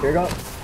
Here we go.